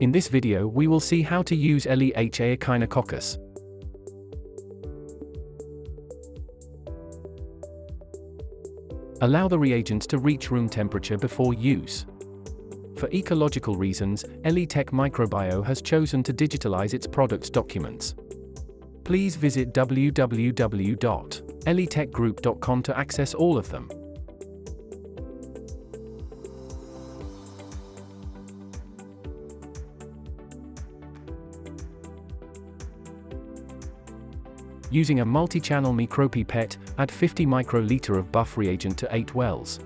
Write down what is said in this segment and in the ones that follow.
In this video we will see how to use ELI.H.A Echinococcus. Allow the reagents to reach room temperature before use. For ecological reasons, ELITech Microbio has chosen to digitalize its products documents. Please visit www.elitechgroup.com to access all of them. Using a multi-channel micropipette, add 50 microliter of buff reagent to 8 wells.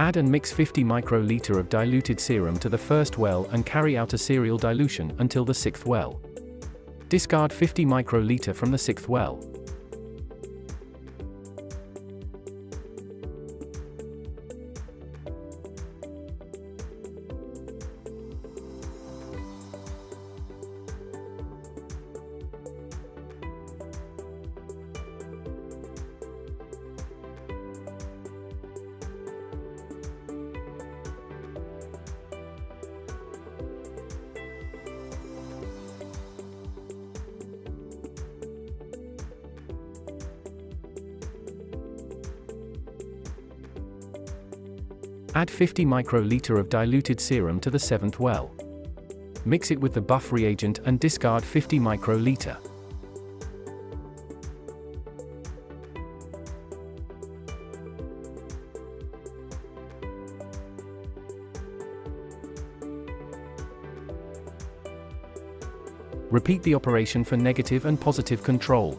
Add and mix 50 microliter of diluted serum to the first well and carry out a serial dilution until the sixth well. Discard 50 microliter from the sixth well. Add 50 microliter of diluted serum to the seventh well. Mix it with the buff reagent and discard 50 microliter. Repeat the operation for negative and positive control.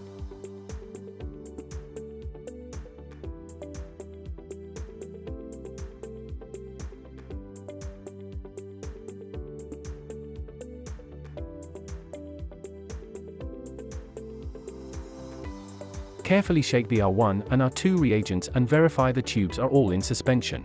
Carefully shake the R1 and R2 reagents and verify the tubes are all in suspension.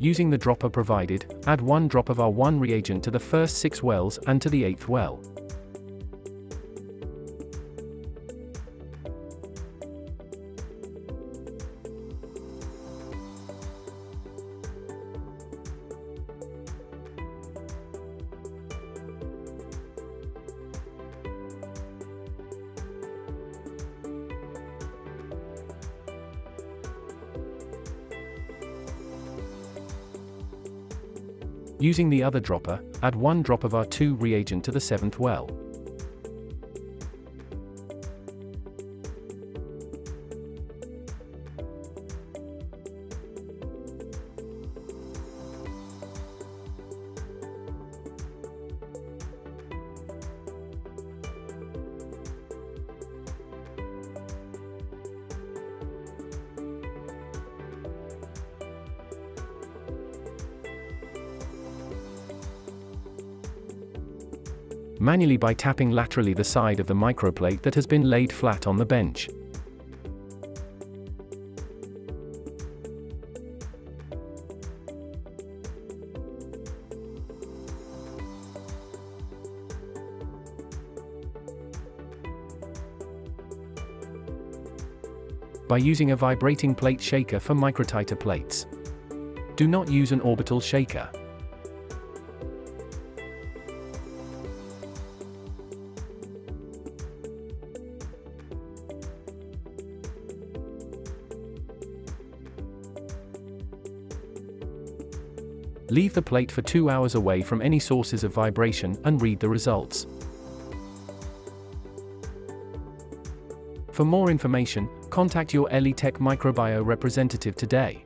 Using the dropper provided, add one drop of R1 reagent to the first six wells and to the eighth well. Using the other dropper, add one drop of R2 reagent to the seventh well. Manually by tapping laterally the side of the microplate that has been laid flat on the bench. By using a vibrating plate shaker for microtiter plates. Do not use an orbital shaker. Leave the plate for 2 hours away from any sources of vibration and read the results. For more information, contact your ELITech Microbio representative today.